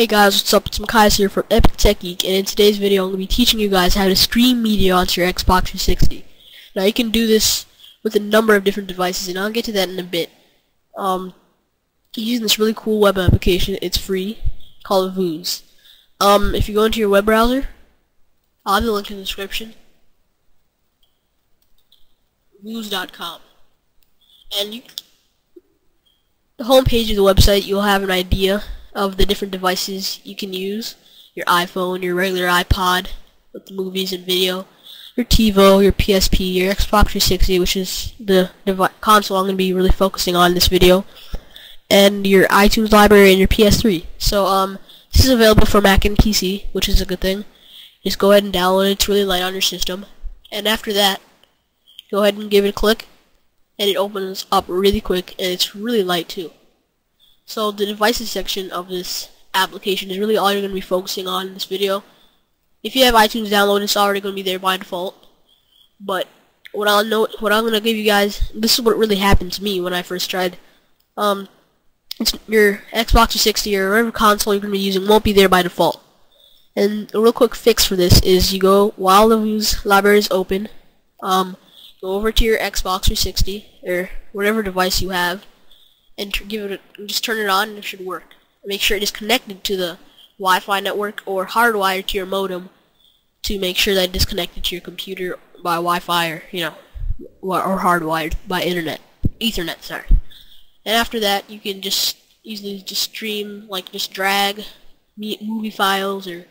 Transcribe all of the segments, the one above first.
Hey guys, what's up? It's Makai here from Epic Tech Geek, and in today's video I'm going to be teaching you guys how to stream media onto your Xbox 360. Now you can do this with a number of different devices, and I'll get to that in a bit. Um, using this really cool web application, it's free, called Vuze. Um, if you go into your web browser, I'll have the link in the description. Vuze.com. And you, the home page of the website, you'll have an idea of the different devices you can use. Your iPhone, your regular iPod with movies and video, your TiVo, your PSP, your Xbox 360, which is the console I'm going to be really focusing on in this video, and your iTunes library and your PS3. So um, this is available for Mac and PC, which is a good thing. Just go ahead and download it. It's really light on your system. And after that, go ahead and give it a click, and it opens up really quick, and it's really light too. So the devices section of this application is really all you're going to be focusing on in this video. If you have iTunes downloaded, it's already going to be there by default. But what I'll note, what I'm going to give you guys, this is what really happened to me when I first tried. Um, your Xbox 360 or whatever console you're going to be using won't be there by default. And a real quick fix for this is you go while the Vuze library is open, um, go over to your Xbox 360 or whatever device you have, and give it a, just turn it on and it should work. Make sure it is connected to the Wi-Fi network or hardwired to your modem to make sure that it is connected to your computer by Wi-Fi or you know or hardwired by internet Ethernet sorry. And after that you can just easily just stream like just drag movie files or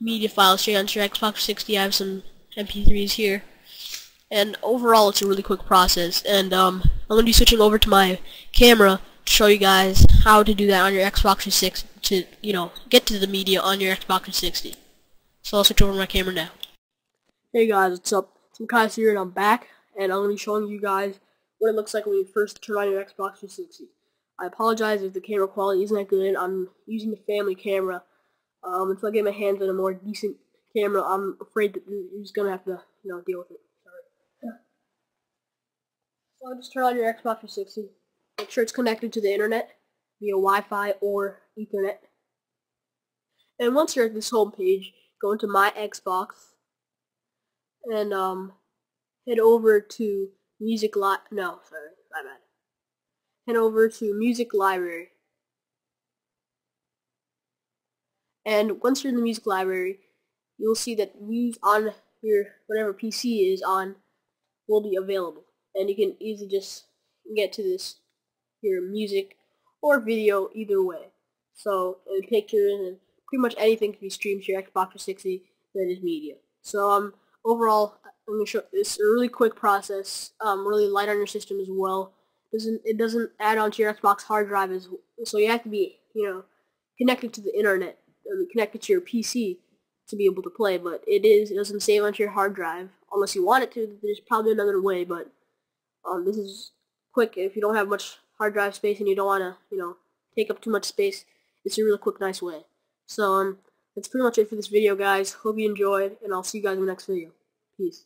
media files straight onto your Xbox 60. I have some MP3s here. And overall, it's a really quick process. And um, I'm going to be switching over to my camera show you guys how to do that on your Xbox 360 to, you know, get to the media on your Xbox 360. So I'll switch over my camera now. Hey guys, what's up? It's Makai here and I'm back and I'm going to be showing you guys what it looks like when you first turn on your Xbox 360. I apologize if the camera quality isn't that good. I'm using the family camera. Um, until I get my hands on a more decent camera, I'm afraid that you're just going to have to, you know, deal with it. Sorry. So I'll just turn on your Xbox 360. Sure it's connected to the internet via Wi-Fi or Ethernet. And once you're at this home page, go into My Xbox and um, head over to Music Li no, sorry, my bad. Head over to Music Library. And once you're in the Music Library, you'll see that Vuze on your whatever PC is on will be available. And you can easily just get to this your music or video either way. So and pictures and pretty much anything can be streamed to your Xbox 360 that is media. So um overall I'm gonna show this a really quick process, um really light on your system as well. Doesn't it doesn't add onto your Xbox hard drive as so you have to be you know connected to the internet, connected to your PC to be able to play. But it is it doesn't save onto your hard drive unless you want it to. There's probably another way, but um this is quick if you don't have much hard drive space and you don't want to, you know, take up too much space, it's a really quick, nice way. So, um, that's pretty much it for this video, guys. Hope you enjoyed, and I'll see you guys in the next video. Peace.